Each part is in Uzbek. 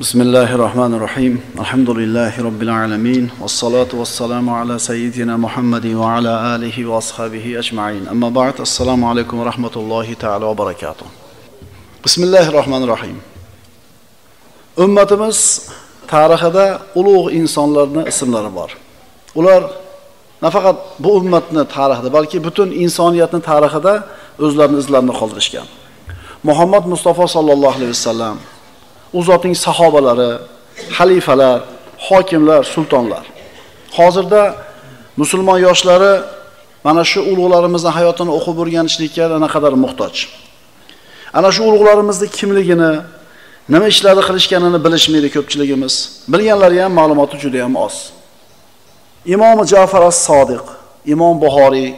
بسم الله الرحمن الرحيم الحمد لله رب العالمين والصلاة والسلام على سيدنا محمد وعلى آله وأصحابه أجمعين أما بعد السلام عليكم ورحمة الله تعالى وبركاته بسم الله الرحمن الرحيم ummatimiz tarixida ulug' insonlarni ismlari bor ular nafaqat bu ummatni tarixida balki butun insoniyatni tarixida o'zlarini izlarini qoldirishgan muhammad mustafa sollallohu alayhi vasallam u zotning sahobalari xalifalar hokimlar sultonlar. Hozirda musulmon yoshlari mana shu ulug'larimizni hayotini o'qib o'rganishlikka naqadar muhtoj. Ana shu ulug'larimizni kimligini nima ishlarni qilishganini bilishmaydi ko'pchiligimiz. Bilganlari ham ma'lumoti juda ham oz. Imom jafar as sodiq imom buxoriy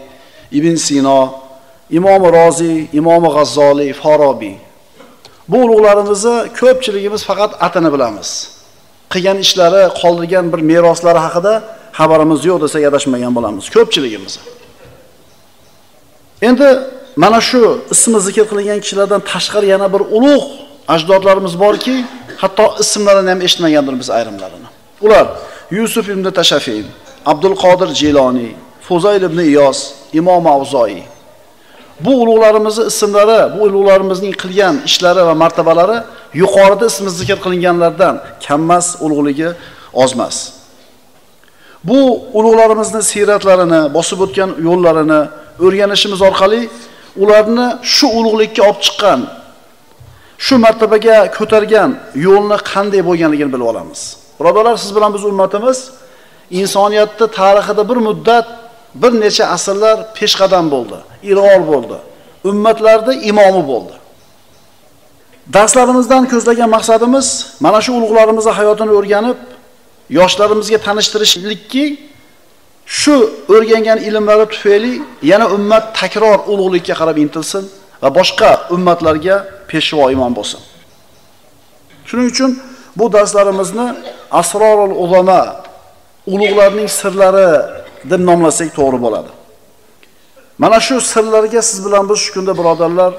ibn sino Imom roziy Imom g'azzoliy Farobiy bu ulug'larimizni ko'pchiligimiz faqat atini bilamiz. Qilgan ishlari qoldirgan bir meroslari haqida xabarimiz yo'q desak adashmagan bo'lamiz ko'pchiligimiz. Endi mana shu ismi zikr qilingan kishilardan tashqari yana bir ulug' ajdodlarimiz borki hatto ismlarini ham eshitmagandirmiz ayrimlarini. Ular yusuf ibn tashafiy abdul qodir jiloniy fuzayl ibn iyos imom avzoiy bu ulug'larimizni ismlari bu ulug'larimizning qilgan ishlari va martabalari yuqorida ismi zikr qilinganlardan kammas ulug'ligi ozmas. Bu ulug'larimizni siyratlarini bosib o'tgan yo'llarini o'rganishimiz orqali ularni shu ulug'likka olib chiqqan shu martabaga ko'targan yo'lni qanday bo'lganligini bilib olamiz. Birodarlar siz bilan biz ummatimiz insoniyatni tarixida bir muddat bir necha asrlar peshqadam bo'ldi ilg'or bo'ldi ummatlarda imomi bo'ldi. Darslarimizdan ko'zlagan maqsadimiz mana shu ulug'larimizni hayotini o'rganib yoshlarimizga tanishtirishlikki shu o'rgangan ilmlari tufayli yana ummat takror ulug'likka qarab intilsin va boshqa ummatlarga peshvo imom bo'lsin. Shuning uchun bu darslarimizni asrorul ulama ulug'larning sirlari deb nomlasak to'g'ri bo'ladi. Mana shu sirlarga siz bilan biz shu kunda birodarlar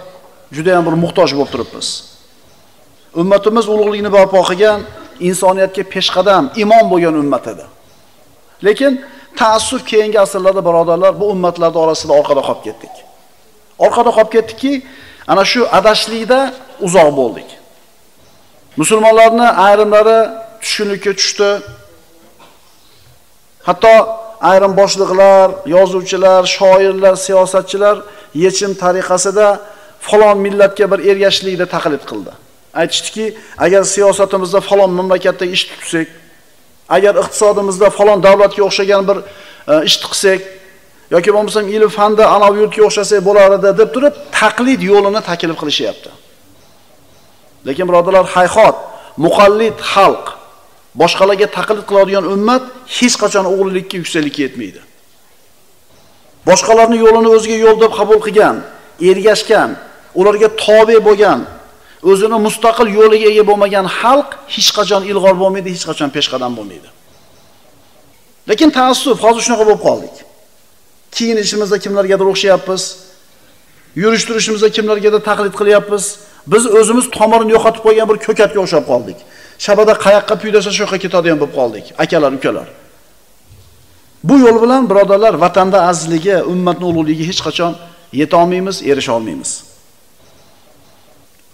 juda ham bir muhtoj bo'lib turibmiz. Ummatimiz ulug'likni barpo qilgan insoniyatga peshqadam imom bo'lgan ummat edi. Lekin taassuf keyingi asrlarda birodarlar bu ummatlarni orasida orqada qolib ketdik. Orqada qolib ketdikki ana shu adashlikda uzoq bo'ldik. Musulmonlarni ayrimlari tushkunlikka tushdi. Hatto ayrim boshliqlar yozuvchilar shoirlar siyosatchilar yechim tariqasida falon millatga bir ergashishlikni taqlid qildi. Aytishdiki agar siyosatimizda falon mamlakatda ish tutsak agar iqtisodimizda falon davlatga o'xshagan bir e, ish ishni qilsak yoki bo'lmasam ilm fanda anavi yurtga o'xshasak bo'lar edi deb turib taqlid yo'lini taklif qilishyapti. Lekin birodalar, hayhot muqallid xalq boshqalarga taqlid qiladigan ummat hech qachon o'g'rilikka yuksaklikka yetmaydi. Boshqalarni yo'lini o'ziga yo'l deb qabul qilgan ergashgan ularga tobe bo'lgan o'zini mustaqil yo'liga ega bo'lmagan xalq hech qachon ilg'or bo'lmaydi hech qachon peshqadam bo'lmaydi. Lekin taassuf hozir shunaqa bo'lib qoldik. Kiyinishimizda kimlargadir o'xshayapmiz yurish turishimizda kimlargadir taqlid qilyapmiz biz o'zimiz tomirini yo'qotib qo'ygan bir ko'katga o'xshab qoldik. Shabada qayoqqa puydasa shu yoqqa ketadigan bo'lib qoldik. Akalar ukalar. Bu yo'l bilan birodarlar vatanda azizligi ummatni ulug'ligiga hech qachon yeta olmaymiz erisha olmaymiz.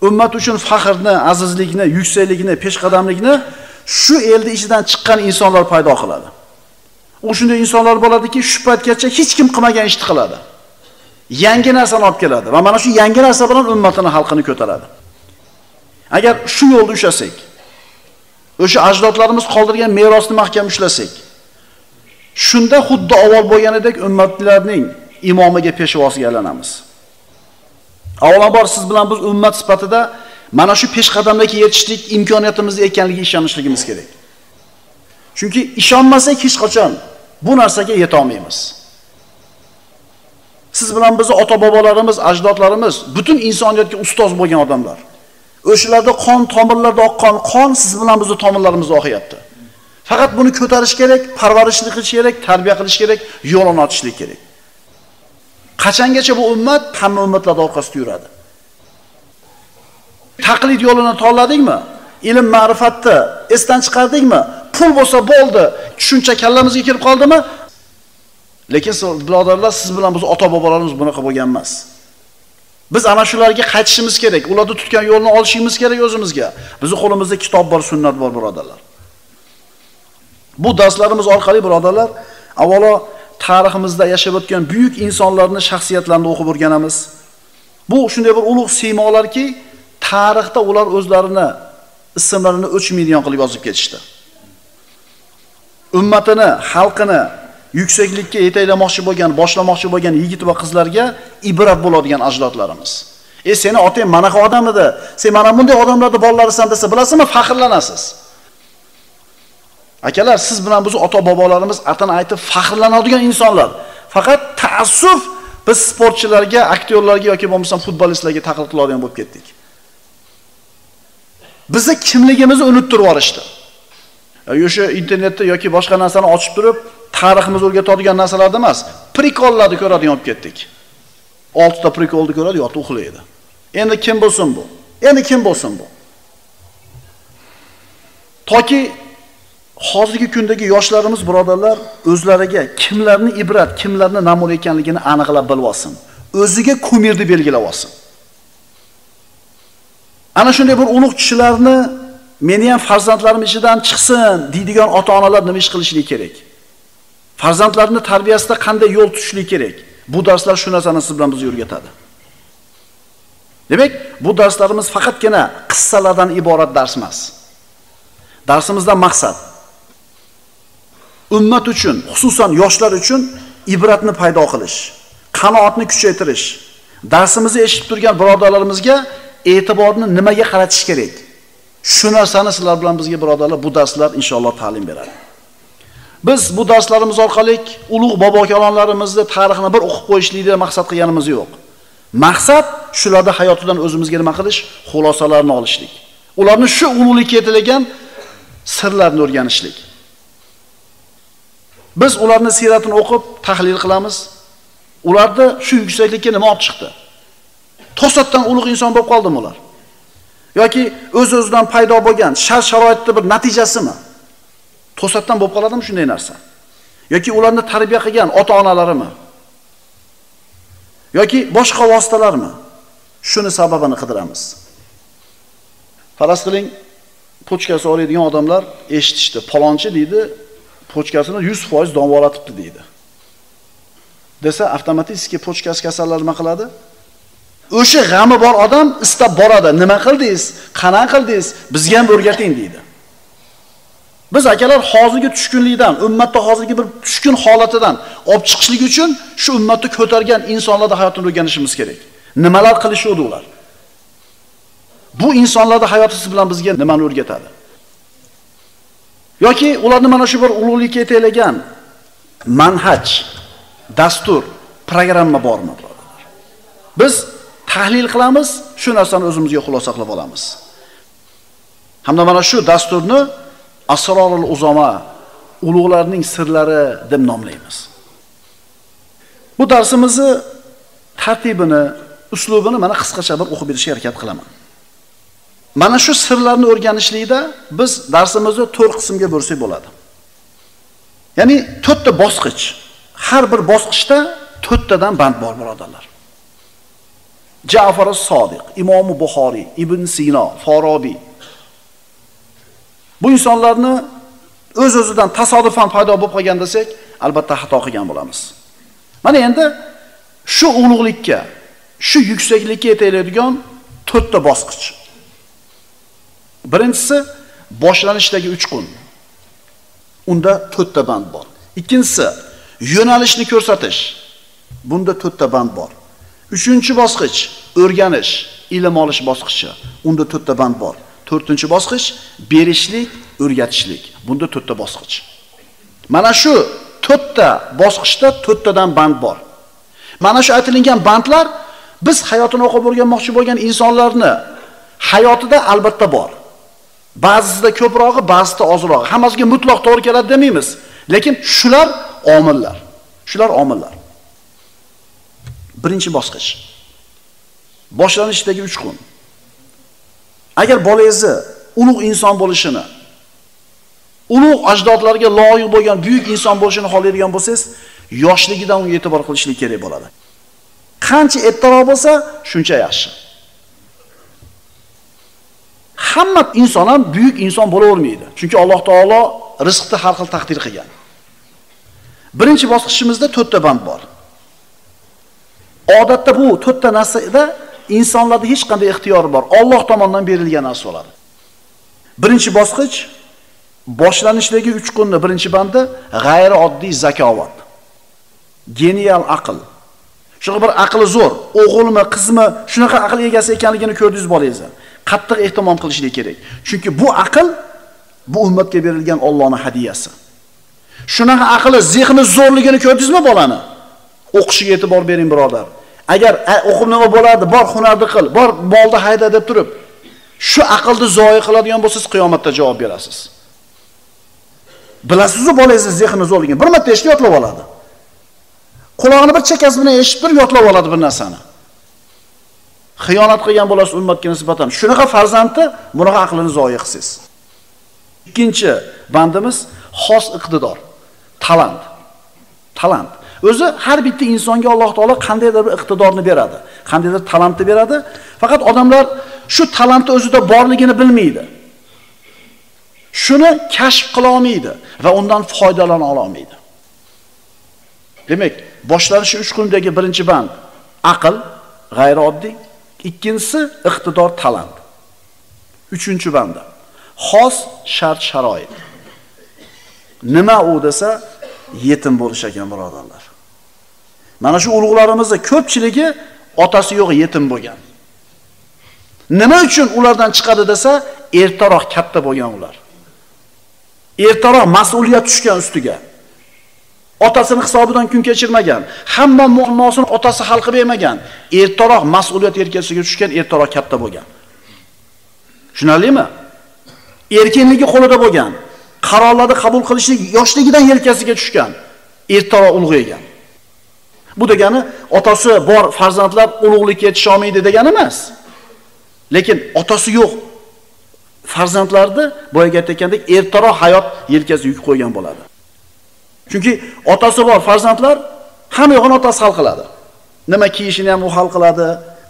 Ummat uchun faxrni azizlikni yuksaklikni peshqadamlikni shu elni ichidan chiqqan insonlar paydo qiladi. U shunday insonlar bo'ladiki shu paytgacha hech kim qilmagan ishni qiladi. Yangi narsani olib keladi va mana shu yangi narsa bilan ummatini xalqini ko'taradi. Agar shu yo'lda ushlasak o'sha ajdodlarimiz qoldirgan merosni mahkam ushlasak shunda xuddi avval bo'lganidek ummatlarning imomiga peshvosiga aylanamiz. Avvalambor siz bilan biz ummat sifatida mana shu peshqadamlarga yetishlik imkoniyatimizda ekanligiga ishonishligimiz kerak. Chunki ishonmasak hech qachon bu narsaga yetolmaymiz. Siz bilan bizni ota bobolarimiz ajdodlarimiz butun insoniyatga ustoz bo'lgan odamlar. O'shalarda qon tomirlarda oqqan qon siz bilan bizni tomirlarimizda oqyapti faqat buni ko'tarish kerak parvarish qilish kerak tarbiya qilish kerak yo'lini ochishlik kerak. Qachongacha bu ummat hamma ummatlarni orqasida yuradi? Taqlid yo'lini tanladingmi ilm ma'rifatni esdan chiqardingmi? Pul bo'lsa bo'ldi, tushuncha kallamizga kirib qoldimi? Lekin birodarlar, siz bilan biz ota-bobolarimiz bunaqa bo'lgan emas. Biz ana shularga qaytishimiz kerak. Ularni tutgan yo'lni olishimiz kerak o'zimizga. Bizning qo'limizda kitob bor, sunnat bor, birodarlar. Bu darslarimiz orqali birodarlar, avvalo tariximizda yashab o'tgan buyuk insonlarning shaxsiyatlarini o'qib o'rganamiz. Bu shunday bir ulug' siymolarki, tarixda ular o'zlarini ismlarini o'chmaydigan qilib yozib ketishdi. Ummatini, xalqini yuksaklikka yetaklamoqchi bo'lgan, boshlamoqchi bo'lgan yigit va qizlarga ibrat bo'ladigan ajdodlarimiz. E seni otang mana shu odam edi. Sen mana bunday odamlarning bolalarisan desa, bilasizmi, faxrlanasiz. Akalar, siz bilan biz ota-bobolarimiz atini aytib faxrlanadigan insonlar. Faqat ta'assuf biz sportchilarga, aktyorlarga yoki bo'lmasam futbolistlarga taqlid qiladigan bo'lib ketdik. Bizni kimligimizni unuttirib yuborishdi. O'sha internetda yoki boshqa narsani ochib turib, tariximiz o'rgatadigan narsalarda emas, prikollarni ko'radigan olib ketdik. 6 ta prikolni ko'radi, yotib uxlaydi. Endi kim bo'lsin bu? Endi kim bo'lsin bu? Toki hozirgi kundagi yoshlarimiz birodarlar o'zlariga kimlarni ibrat, kimlarni namuna ekanligini aniqlab bilib olsin. O'ziga kumirni belgilab olsin. Ana shunday bir ulug' kishilarni meni ham farzandlarim ichidan chiqsin deydigan ota-onalar nima ish qilishligi kerak? Farzandlarini tarbiyasida qanday yo'l tutishlik kerak? Bu darslar shu narsani siz bilan bizga o'rgatadi. Demak, bu darslarimiz faqatgina qissalardan iborat dars emas. Darsimizdan maqsad ummat uchun, xususan yoshlar uchun ibratni paydo qilish, qanoatni kuchaytirish, darsimizni eshitib turgan birodarlarimizga e'tiborni nimaga qaratish kerak? Shu narsani sizlar bilan bizga birodarlar bu darslar inshaalloh ta'lim beradi. Biz bu darslarimiz orqali ulug' bobo kalonlarimizni tarixini bir o'qib qo'yishlikni maqsad qilganimiz yo'q. Maqsad shularda hayotidan o'zimizga nima qilish, xulosalarni olishlik. Ularni shu ulug'likka yetalagan sirlarni o'rganishlik. Biz ularni siyratini o'qib, tahlil qilamiz. Ularda shu yuksaklikka nima olib chiqdi? To'satdan ulug' inson bo'lib qoldimi ular? yoki o'z-o'zidan paydo bo'lgan shart-sharoitni bir natijasimi? To'satdan bo'lib qoladimi shunday narsa? yoki ularni tarbiya qilgan ota-onalarimi? yoki boshqa vositalarmi? Shuni sababini qidiramiz. faraz qiling, pochkasi oladigan odamlar eshitishdi. Palonchi deydi, pochkasini 100% davolatibdi deydi. desa avtomatik pochkasi kasallar nima qiladi? O'sha g'ami bor odam istab boradi. Nima qildingiz? Qanaqa qildingiz? Bizga ham o'rgating deydi. Biz akalar hozirgi tushkunlikdan, ummatda hozirgi bir tushkun holatidan olib chiqishlik uchun shu ummatni ko'targan insonlarning hayotini o'rganishimiz kerak. Nimalar qilishdi ular? Bu insonlarning hayoti siz bilan bizga nimani o'rgatadi? yoki ularni mana shu bir ulug'likka yetaklagan manhaj, dastur, programma bormi, birodarlar? Biz tahlil qilamiz, shu narsani o'zimizga xulosa qilib olamiz. Hamda mana shu dasturni asrorul uzoma ulug'larning sirlari deb nomlaymiz. Bu darsimizni tartibini, uslubini mana qisqacha bir o'qib berishga harakat qilaman. Mana shu sirlarni o'rganishlikda biz darsimizni 4 qismga bo'lsak bo'ladi. Ya'ni 4 ta bosqich. Har bir bosqichda 4 tadan band bor, birodarlar. Ja'far as-Sodiq, Imom Buxoriy, Ibn Sino, forobiy Bu insonlarni o'z-o'zidan tasodifan paydo bo'lib qolgan desak, albatta xato qilgan bo'lamiz. Mana endi shu ulug'likka, shu yuksaklikka yetaydigan to'rtta bosqich. Birinchisi boshlanishdagi uchqun. Unda to'rtta band bor. Ikkinchisi yo'nalishni ko'rsatish. Bunda to'rtta band bor. Uchinchi bosqich o'rganish, ilm olish bosqichi. Unda to'rtta band bor. To'rtinchi bosqich berishlik, o'rgatishlik. Bunda to'rtta bosqich. Mana shu to'rtta bosqichda to'rttadan band bor. Mana shu aytilgan bandlar biz hayotini o'qib o'rganmoqchi bo'lgan insonlarni hayotida albatta bor. Ba'zisida ko'prog'i, ba'zisida ozrog'i. Hammasiga mutlaq to'g'ri keladi demaymiz, lekin shular omillar. Shular omillar. Birinchi bosqich. Boshlanishdagi uch kun. Agar bolangizni ulug' inson bo'lishini, ulug' ajdodlarga loyiq bo'lgan buyuk inson bo'lishini xohlaydigan bo'lsangiz, yoshligidan unga e'tibor qilishlik kerak bo'ladi. Qancha ertaroq bo'lsa, shuncha yaxshi. Hamma inson ham buyuk inson bo'lavermaydi. Chunki Alloh taolo rizqni har xil taqdir qilgan. Birinchi bosqichimizda to'rtta band bor. Odatda bu to'rtta narsada insonlarda hech qanday ixtiyor bor. Alloh tomonidan berilgan narsa bo'ladi. Birinchi bosqich boshlanishdagi 3 kunni birinchi bandi g'ayri oddiy zakovat. Genial aql. Shunaqa bir aqli zo'r, o'g'ilmi, qizmi, shunaqa aql egasi ekanligini ko'rdingiz bolangizni. Qattiq ehtimom qilishlik kerak. Chunki bu aql bu ummatga berilgan Allohning hadiyasi. Shunaqa aqli, zehni zo'rligini ko'rdingizmi bolani? O'qishiga e'tibor bering birodar. Agar o'qib nima bo'ladi, bor hunarni qil, bor bolni hayda deb turib, shu aqlni zoyi qiladigan bo'lsangiz qiyomatda javob berasiz. Bilasizmi bolangizni zehni zo'rligini? Bir marta eshitib yotlab oladi. Quloqni bir chekasi bilan eshitib turib yotlab oladi bir narsani. Xiyonat qilgan bo'lasiz ummatga nisbatan. Shunaqa farzandni bunaqa aqlini zoyi qilsangiz Ikkinchi bandimiz xos iqtidor, talant. Talant. O'zi har bitta insonga Alloh taolo qandaydir bir iqtidorni beradi, qandaydir talantni beradi. Faqat odamlar shu talantni o'zida borligini bilmaydi. Shuni kashf qila olmaydi va undan foydalana olmaydi. Demak, boshlanishi 3 kundagi birinchi band aql, g'ayrioddiy, ikkinchisi iqtidor, talant. Uchinchi banda xos shart sharoit. Nima u desa, yetim bo'lish ekan birodarlar. Mana shu ulug'larimizni ko'pchiligi otasi yo'q yetim bo'lgan. Nima uchun ulardan chiqadi desa, ertaroq katta bo'lgan ular. Ertaroq mas'uliyat tushgan ustiga. Otasini hisobidan kun kechirmagan, hamma muammosini otasi hal qilib bermagan, ertaroq mas'uliyat yelkasiga tushgan, ertaroq katta bo'lgan. Tushunarlimi? Erkinligi qo'lida bo'lgan, qarorlarni qabul qilishlik yoshligidan yelkasiga tushgan, ertaroq ulg'aygan. Bu degani otasi bor farzandlar ulug'likka yetisha olmaydi degani emas. Lekin otasi yo'q farzandlarni boyaga aytgandek ertaroq hayot yelkasiga yuk qo'ygan bo'ladi. Chunki otasi bor farzandlar hamma yo'g'ini otasi hal qiladi. Nima kiyishini ham u hal qiladi,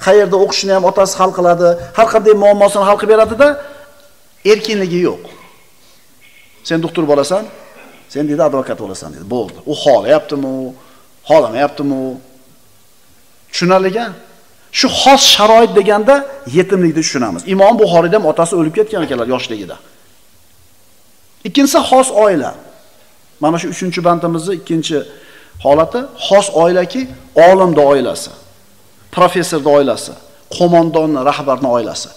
qayerda o'qishini ham otasi hal qiladi, har qanday muammosini hal qilib beradida erkinligi yo'q. Sen doktor bo'lasan, sen dedi advokat bo'lasan dedi. Bo'ldi. U xohlayaptimi, xohlamayaptimi? Tushunarliga? Shu xos sharoit deganda yetimlikni tushunamiz. Imom Buxoriyda ham otasi o'lib ketgan ekanlar yoshligida. Ikkinchisi xos oila. Mana shu 3-bandimizning ikkinchi holati xos oilaki, olimni oilasi, professorni oilasi, qo'mondonni, rahbarni oilasi.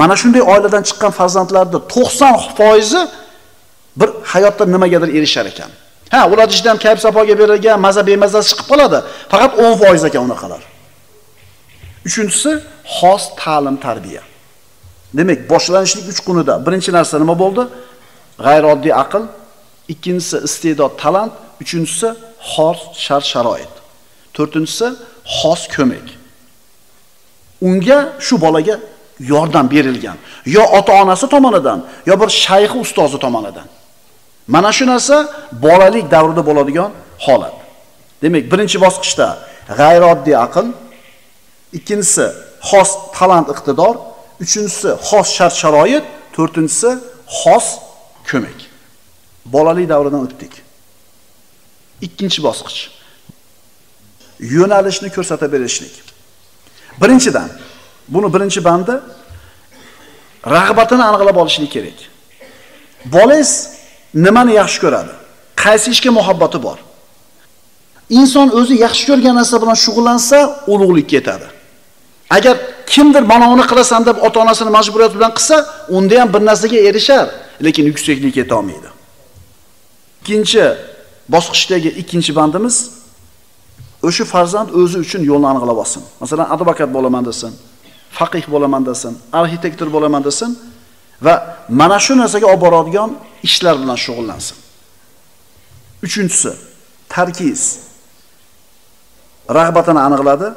Mana shunday oiladan chiqqan farzandlarning 90 foizi bir hayotda nimagadir erishar ekan. Ha, ular ichida kayf safoga berilgan, maza bemazasi chiqib qoladi. Faqat 10% ekan unaqalar. Uchinchisi xos ta'lim tarbiya. Demak, boshlanishlik uch kunida birinchi narsa nima bo'ldi? G'ayrioddiy aql, ikkinchisi iste'dod, talant, uchinchisi xos shart sharoit. To'rtinchisi xos ko'mak. Unga shu bolaga yordam berilgan, yo ota-onasi tomonidan, yo bir shayxi ustozi tomonidan. Mana shu narsa bolalik davrida bo'ladigan holat. Demak, birinchi bosqichda g'ayrioddiy aql, ikkinchisi xos talant iqtidor, uchinchisi xos shart sharoit, to'rtinchisi xos ko'mak. Bolalik davridan o'tdik. Ikkinchi bosqich. Yo'nalishni ko'rsata berishlik. Birinchidan, buni birinchi bandi rag'batini aniqlab olishlik kerak. Bolangiz nimani yaxshi ko'radi? Qaysi ishga muhabbati bor? Inson o'zi yaxshi ko'rgan narsa bilan shug'ullansa, ulug'likka yetadi. Agar kimdir mana uni qilasan deb ota-onasini majburiyat bilan qilsa, unda ham bir narsaga erishar, lekin yuksaklikka yeta olmaydi. Ikkinchi bosqichdagi ikkinchi bandimiz o'sha farzand o'zi uchun yo'lni aniqlab olsin. Masalan, advokat bo'laman desin, faqih bo'laman desin, arxitektor bo'laman desin va mana shu narsaga olib boradigan ishlar bilan shug'ullansin. Uchinchisi, tarkiz. Rag'batini aniqladi,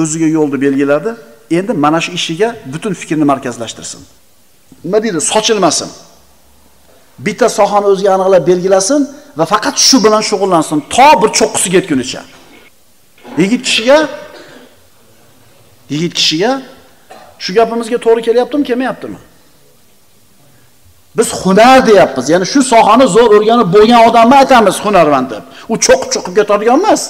o'ziga yo'lni belgiladi. Endi mana shu ishiga butun fikrni markazlashtirsin. nima deydi, sochilmasin. Bitta sohani o'ziga aniqlab belgilasin va faqat shu bilan shug'ullansin, to bir cho'qqisiga yetgunicha. Yigit kishiga yigit kishiga shu gapimizga to'g'ri kelyaptimi, kelmayaptimi? Biz hunar deyapmiz. Ya'ni shu sohani zo'r o'rganib bo'lgan odamni aytamiz hunarmand deb. U cho'qib-cho'qib ketadigan emas.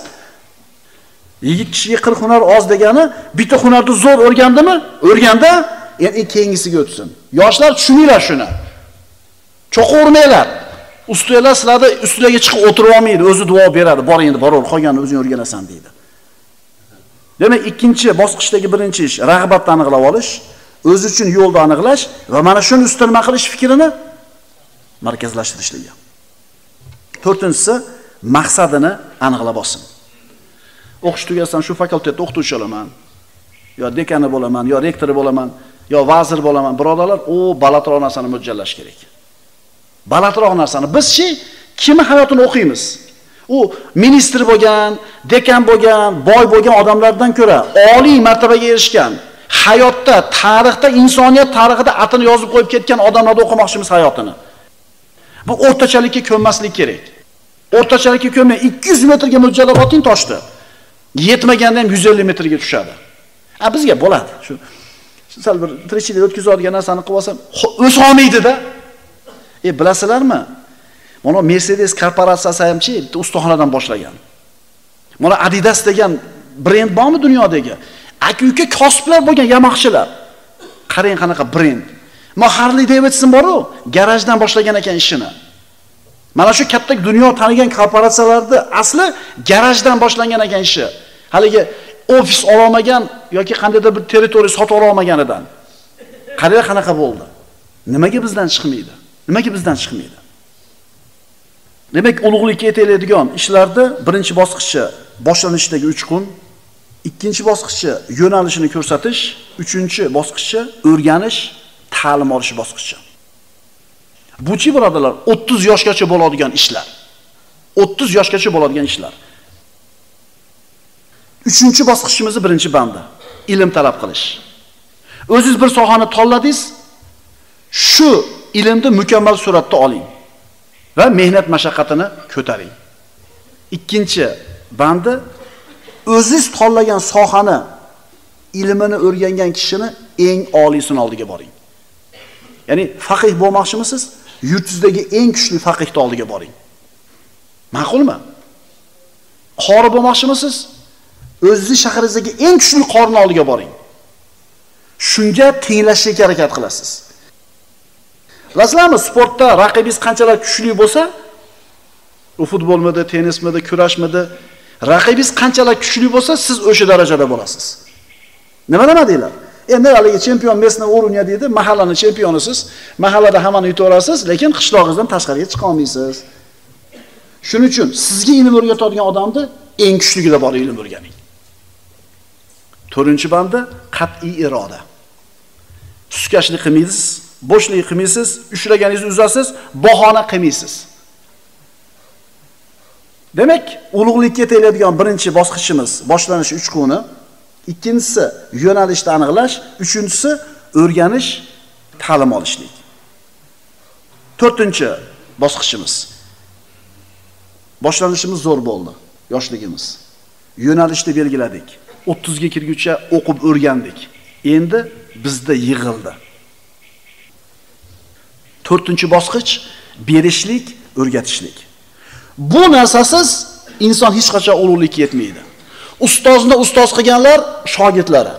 Yigit kishiga 40 hunar oz degani, bitta hunarni zo'r o'rgandimi? O'rganda, endi keyingisiga o'tsin. Yoshlar tushuninglar shuni. Cho'qurmanglar. Ustinglar sizlarni ustilarga chiqib o'tirib olmaydi, o'zi duo beradi. Bor endi boraver, qolganini o'zing o'rganasan deydi. Demak, ikkinchi bosqichdagi birinchi ish rag'batni aniqlab olish, o'zi uchun yo'lni aniqlash va mana shuni ustun qilish fikrini markazlashtirishligi. To'rtinchisi maqsadini aniqlab olsin. O'qish tugasam shu fakultetda o'qituvchi bo'laman, yo dekani bo'laman, yo rektori bo'laman, yo vazir bo'laman. birodarlar u balandroq narsani mo'ljallash kerak. Balandroq narsani bizchi kimni hayotini o'qiymiz? u ministr bo'lgan, dekan bo'lgan, boy bo'lgan odamlardan ko'ra oliy martabaga erishgan, hayotda, tarixda, insoniyat tarixida atini yozib qo'yib ketgan odamlarni o'qimoqchimiz hayotini. Bu o'rtachalikka ko'nmaslik kerak. O'rtachalikka ko'nmay 200 metrga mo'ljallab oting toshdi. Yetmaganda ham 150 metrga tushadi. A bizga bo'ladi. Shu sal bir tirikchilik o'tkazadigan narsani qilib olsam, o'sa olmaydida. E bilasizlarmi? Mana Mercedes korporatsiyasi hamchi bitta ustaxonadan boshlagan. Mana Adidas degan brend bormi dunyodagi? Aka-uka kosiblar bo'lgan yamoqchilar. Qarang qanaqa brend. maharli Harley Davidson bor-ku, garajdan boshlagan ekan ishini. Mana shu katta dunyo tanigan korporatsiyalarni asli garajdan boshlangan ekan ishi. Haligi ofis ololmagan yoki qandaydir bir territoriya sotib ololmaganidan. Qaranglar qanaqa bo'ldi. Nimaga bizdan chiqmaydi? Nimaga bizdan chiqmaydi? Demak, ulug'likka yetaklaydigan ishlarni birinchi bosqichi boshlanishdagi 3 kun, ikkinchi bosqichi yo'nalishini ko'rsatish, uchinchi bosqichi o'rganish, ta'lim olish bosqichi. Buchi birodarlar 30 yoshgacha bo'ladigan ishlar. 30 yoshgacha bo'ladigan ishlar. Uchinchi bosqichimizni birinchi bandi ilm talab qilish. O'zingiz bir sohani tanladingiz, shu ilmni mukammal suratda oling. va mehnat mashaqqatini ko'taring. Ikkinchi bandi o'zingiz tanlagan sohani ilmini o'rgangan kishini eng oliysini oldiga boring. Ya'ni faqih bo'lmoqchimisiz? Yurtingizdagi eng kuchli faqihni oldiga boring. Ma'qulmi? Qori bo'lmoqchimisiz? O'zingiz shahringizdagi eng kuchli qorini oldiga boring. Shunga tenglashishga harakat qilasiz. Bilasizlarmi, sportda raqibingiz qanchalar kuchli bo'lsa, u futbolmidi, tennismidi, kurashmidi, raqibingiz qanchalar kuchli bo'lsa, siz o'sha darajada bo'lasiz. Nima demadinglar? Endi haligi chempion Messi o'ringa deydi, mahallani chempionisiz, mahallada hammani yutaverasiz, lekin qishlog'ingizdan tashqariga chiqa olmaysiz. Shuning uchun sizga ilm o'rgatadigan odamni eng kuchligida bor ilm o'rganing. to'rtinchi bandi qat'iy iroda. Suskashlik qilmaysiz, bo'shlik qilmaysiz, ushlaganingizni uzasiz, bahona qilmaysiz. Demak, ulug'likka yetiladigan birinchi bosqichimiz boshlanish uchquni, ikkinchisi yo'nalishni aniqlash, uchinchisi o'rganish, ta'lim olishlik. To'rtinchi bosqichimiz. Boshlanishimiz zo'r bo'ldi, yoshligimiz. Yo'nalishni belgiladik. 30 ga kirguncha o'qib o'rgandik. Endi bizda yig'ildi. To'rtinchi bosqich berishlik, o'rgatishlik. Bu narsasiz inson hech qachon ulug'likka yetmaydi. Ustozni ustoz qilganlar shogirdlari.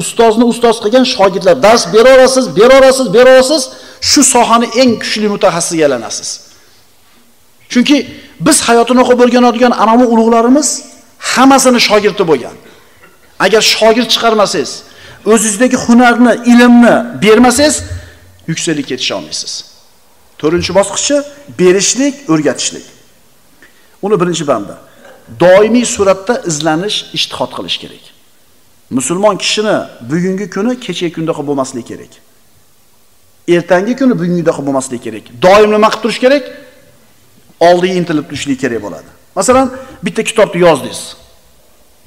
Ustozni ustoz qilgan shogirdlar dars bera olasiz, bera olasiz, bera olasiz, shu sohani eng kuchli mutaxassisiga aylanasiz. Chunki biz hayotini o'qib o'rganadigan anavi ulug'larimiz hammasini shogirdi bo'lgan. Agar shogird chiqarmasangiz, o'zingizdagi hunarni, ilmni bermasangiz, yuksaklikka yetisha olmaysiz. To'rtinchi bosqichi berishlik, o'rgatishlik. Uni birinchi banda. Doimiy suratda izlanish, ishtihod qilish kerak. Musulmon kishini bugungi kuni kechagi kundaqa bo'lmasligi kerak. Ertangi kuni bugungidaqa bo'lmasligi kerak. Doim nima qilib turish kerak? Oldiga intilib turishlik kerak bo'ladi. Masalan, bitta kitobni yozdingiz.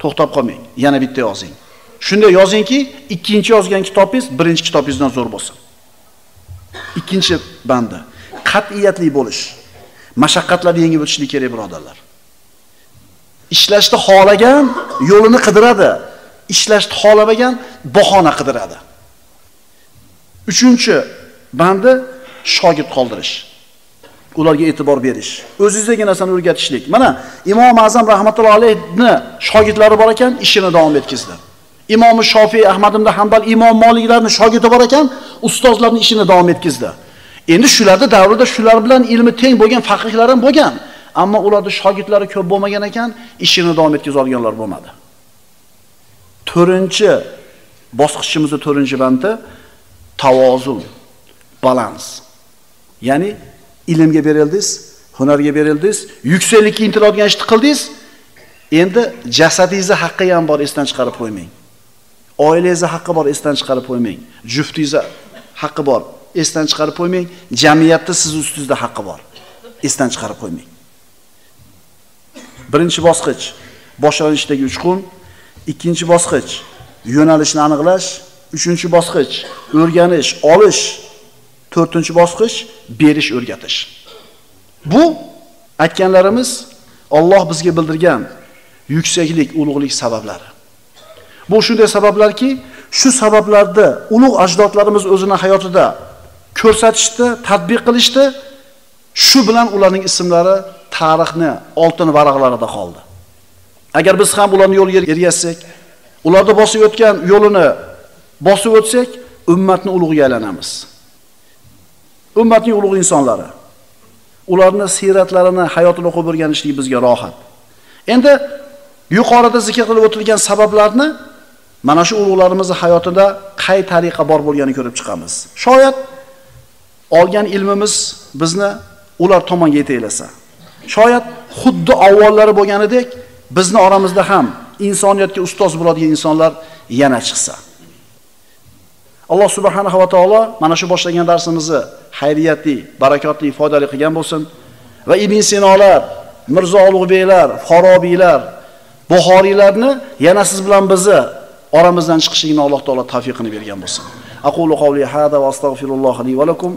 To'xtab qolmang, yana bitta yozing. Shunday yozingki, ikkinchi yozgan kitobingiz birinchi kitobingizdan zo'r bo'lsin. Ikkinchi bandi qat'iyatli bo'lish. Mashaqqatlarni yengib o'tishlik kerak, birodarlar. Ishlashni xohlagan yo'lini qidiradi. Ishlashni xohlamagan bahona qidiradi. Uchinchi bandi shogird qoldirish. Ularga e'tibor berish. O'zingizdagi narsani o'rgatishlik. Mana Imom Azam rahmatullohi alayhni shogirdlari bor ekan, ishini davom etkazdi. Imom Shofiy, Ahmad ibn Hanbal, Imom moliklarni shogirdi bor ekan, ustozlarning ishini davom etkazdi. Endi shularda davrida shular bilan ilmi teng bo'lgan faqihlar ham bo'lgan, ammo ularda shogirdlari ko'p bo'lmagan ekan, ishini davom etkaza olganlar bo'lmadi. To'rinchi bosqichimizda to'rinchi bandi tavozun, balans. Ya'ni ilmga berildingiz, hunarga berildingiz, yuksaklikka intiladigan ishni qildingiz, endi jasadingizni haqqi ham bor esdan chiqarib qo'ymang. Oilangizni haqqi bor esdan chiqarib qo'ymang. Juftingizni haqqi bor esdan chiqarib qo'ymang. Jamiyatda siz ustingizda haqqi bor. Esdan chiqarib qo'ymang. Birinchi bosqich boshlanishdagi uchqun, ikkinchi bosqich yo'nalishni aniqlash, uchinchi bosqich o'rganish, olish, to'rtinchi bosqich berish, o'rgatish. Bu aytganlarimiz Alloh bizga bildirgan yuksaklik, ulug'lik sabablari. Bu shunday sabablarki, shu sabablarda ulug' ajdodlarimiz o'zini hayotida ko'rsatishdi, tatbiq qilishdi. Shu bilan ularning ismlari tarixni oltin varaqlarida qoldi. Agar biz ham ularning yo'liga ergashsak, ularda bosib o'tgan yo'lini bosib o'tsak, ummatni ulug'iga aylanamiz. Ummatning ulug' insonlari. Ularning siyratlarini, hayotini o'qib o'rganishlik bizga rohat. Endi yuqorida zikr qilib o'tilgan sabablarni mana shu ulug'larimizni hayotida qay tariqa bor bo'lganini ko'rib chiqamiz. Shoyat olgan ilmimiz bizni ular tomonga yetaklasa. Shoyat xuddi avvallari bo'lganidek bizni oramizda ham insoniyatga ustoz bo'ladigan insonlar yana chiqsa. Alloh subhanahu va taolo mana shu boshlagan darsimizni xayriyatli, barakotli, foydali qilgan bo'lsin va Ibn Sinolar, Mirzo Ulug'beklar, Farobiylar, Buxoriylarni yana siz bilan bizni oramizdan chiqishligini Alloh taolo tavfiqini bergan bo'lsin. Aqulu qawli hada va astagfirulloh li va lakum